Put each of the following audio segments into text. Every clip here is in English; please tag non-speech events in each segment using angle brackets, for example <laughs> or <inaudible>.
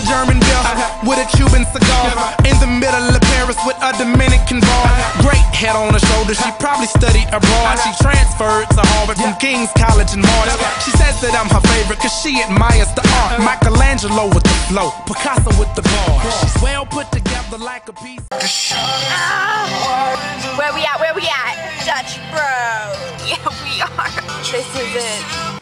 a German dealer uh-huh. with a Cuban cigar uh-huh. in the middle of Paris with a Dominican bar. Uh-huh. Great head on her shoulder, she probably studied abroad. She transferred to Harvard yeah. from King's College in March. She says that I'm her favorite because she admires the art. Michelangelo with the flow, Picasso with the bar. She's well put together like a piece. Oh. Where we at? Where we at? Dutch bro. <laughs> Yeah, we are. This is it.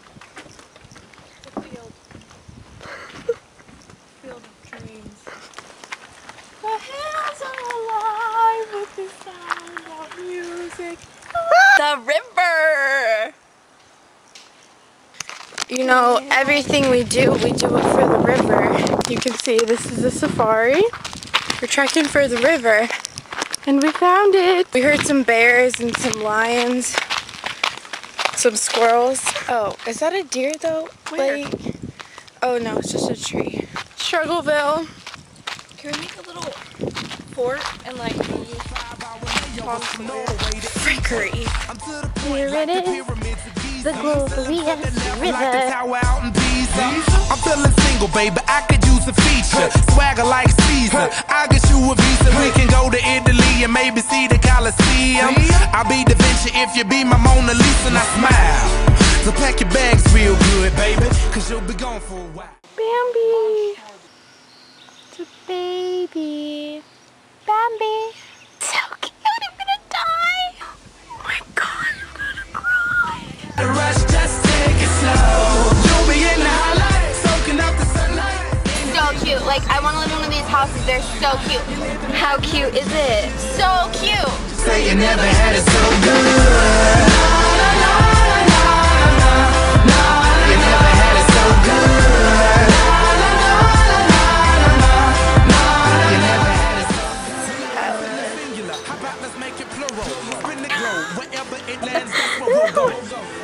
Know, everything we do, we do it for the river. You can see this is a safari. We're trekking for the river. And we found it. We heard some bears and some lions. Some squirrels. Oh, is that a deer though? Where? Like, oh no, it's just a tree. Struggleville. Can we make a little fort and like Frickery. Here it is, The glorious river. I'm feeling single, baby. I could use a feature. Swagger like Caesar. I get you a visa. We can go to Italy and maybe see the Coliseum. I'll be Da Vinci if you be my Mona Lisa and I smile. So pack your bags real good, baby. Cause you'll be gone for a while. Bambi. It's a baby. Bambi. They're so cute. How cute is it? So cute. Say you never had it so good. You never had it so good. You never had it so Singular. How about let's make it plural? Spin the globe. Wherever it lands, that's where we'll go.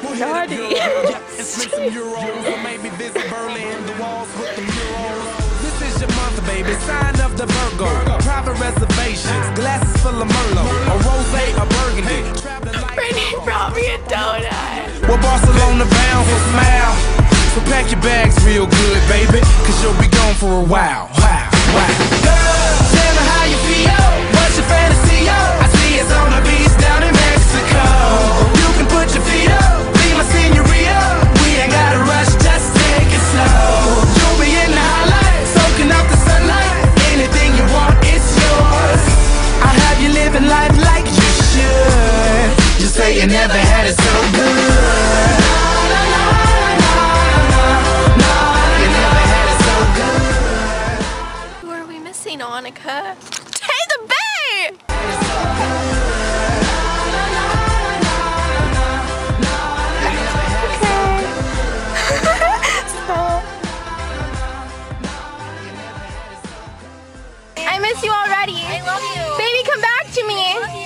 We'll hit it Naughty. good. Yeah, and spend some euros. Maybe visit Berlin, the walls with the murals. This is your month, baby. Sign the Virgo. Private reservations. Glasses full of Merlot. A rose, a burgundy. Brittany brought me a donut. well, Barcelona bound, so smile. So pack your bags real good, baby, cause you'll be gone for a while. Say you never had it so good. You never had it so good. Who are we missing, Annika? Hey, the bay! <laughs> I miss you already. I love you. Baby, come back to me.